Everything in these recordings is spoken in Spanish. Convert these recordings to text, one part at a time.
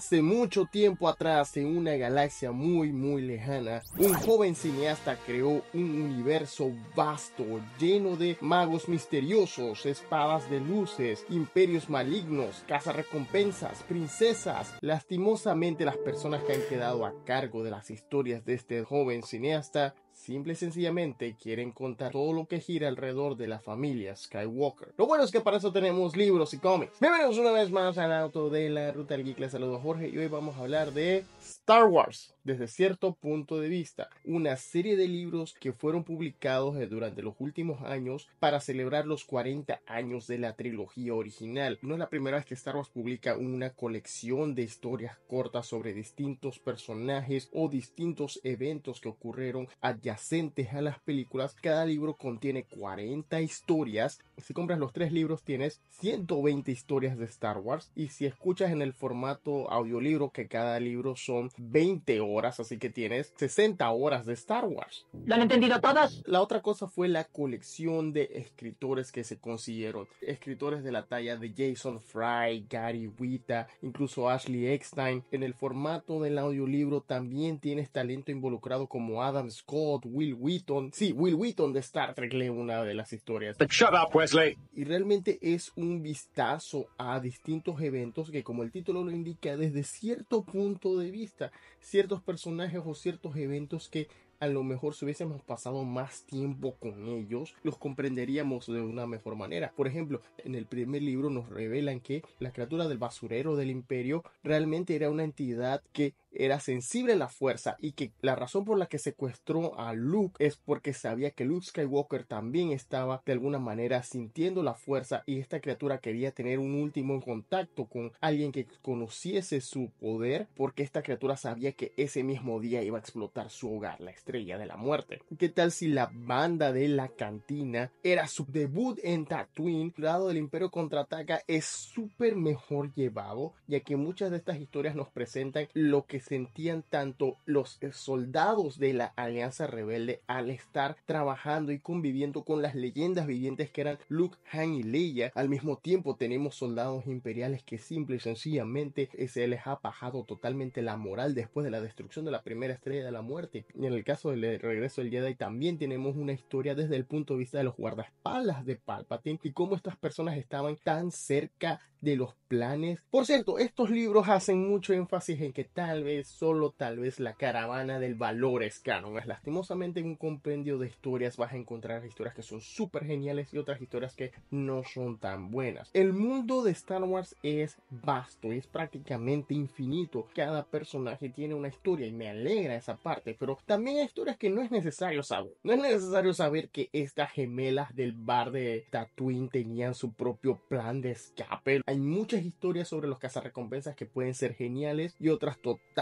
Hace mucho tiempo atrás, en una galaxia muy muy lejana, un joven cineasta creó un universo vasto, lleno de magos misteriosos, espadas de luces, imperios malignos, cazarrecompensas, princesas. Lastimosamente las personas que han quedado a cargo de las historias de este joven cineasta simple y sencillamente quieren contar todo lo que gira alrededor de la familia Skywalker. Lo bueno es que para eso tenemos libros y cómics. Bienvenidos una vez más al auto de la Ruta del Geek. Les saludo a Jorge y hoy vamos a hablar de Star Wars desde cierto punto de vista. Una serie de libros que fueron publicados durante los últimos años para celebrar los 40 años de la trilogía original. No es la primera vez que Star Wars publica una colección de historias cortas sobre distintos personajes o distintos eventos que ocurrieron adyacentes a las películas. Cada libro contiene 40 historias. Si compras los tres libros tienes 120 historias de Star Wars y si escuchas en el formato audiolibro que cada libro son 20 horas, así que tienes 60 horas de Star Wars. ¿Lo han entendido todos? La otra cosa fue la colección de escritores que se consiguieron. Escritores de la talla de Jason Fry, Gary Wita, incluso Ashley Eckstein. En el formato del audiolibro también tienes talento involucrado como Adam Scott, Will Wheaton. Sí, Will Wheaton de Star Trek lee una de las historias. Shut up, Wesley. Y realmente es un vistazo a distintos eventos que como el título lo indica desde cierto punto de vista, ciertos personajes o ciertos eventos que a lo mejor si hubiésemos pasado más tiempo con ellos, los comprenderíamos de una mejor manera. Por ejemplo, en el primer libro nos revelan que la criatura del basurero del imperio realmente era una entidad que era sensible a la fuerza y que la razón por la que secuestró a Luke es porque sabía que Luke Skywalker también estaba de alguna manera sintiendo la fuerza y esta criatura quería tener un último contacto con alguien que conociese su poder porque esta criatura sabía que ese mismo día iba a explotar su hogar, la estrella de la muerte. ¿Qué tal si la banda de la cantina era su debut en Tatooine? El lado del Imperio contraataca es súper mejor llevado ya que muchas de estas historias nos presentan lo que sentían tanto los soldados de la Alianza Rebelde al estar trabajando y conviviendo con las leyendas vivientes que eran Luke, Han y Leia. Al mismo tiempo tenemos soldados imperiales que simple y sencillamente se les ha bajado totalmente la moral después de la destrucción de la primera estrella de la muerte. Y en el caso del regreso del Jedi también tenemos una historia desde el punto de vista de los guardaespaldas de Palpatine y cómo estas personas estaban tan cerca de los planes. Por cierto, estos libros hacen mucho énfasis en que tal vez, solo tal vez la caravana del valor es canon. Lastimosamente en un compendio de historias vas a encontrar historias que son súper geniales y otras historias que no son tan buenas. El mundo de Star Wars es vasto, es prácticamente infinito. Cada personaje tiene una historia y me alegra esa parte, pero también hay historias que no es necesario saber. No es necesario saber que estas gemelas del bar de Tatooine tenían su propio plan de escape. Hay muchas historias sobre los cazarrecompensas que pueden ser geniales y otras totalmente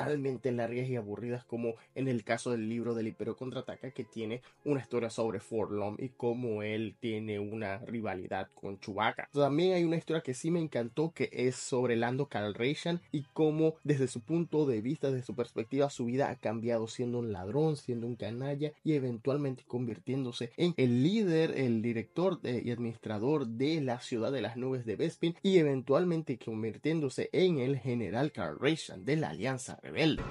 largas y aburridas como en el caso del libro del Imperio Contraataca que tiene una historia sobre Forlom y cómo él tiene una rivalidad con Chewbacca. También hay una historia que sí me encantó que es sobre Lando Calrissian y cómo desde su punto de vista, desde su perspectiva, su vida ha cambiado siendo un ladrón, siendo un canalla y eventualmente convirtiéndose en el líder, el director y administrador de la ciudad de las nubes de Bespin y eventualmente convirtiéndose en el general Calrissian de la Alianza Rebelde.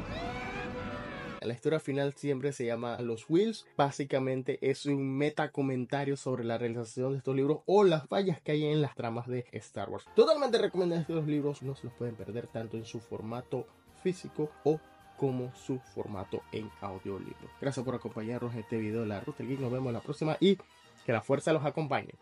La historia final siempre se llama Los Wheels. Básicamente es un meta comentario sobre la realización de estos libros o las fallas que hay en las tramas de Star Wars. Totalmente recomendado estos libros, no se los pueden perder tanto en su formato físico o como su formato en audiolibro. Gracias por acompañarnos en este video de la Ruta Geek. Nos vemos la próxima y que la fuerza los acompañe.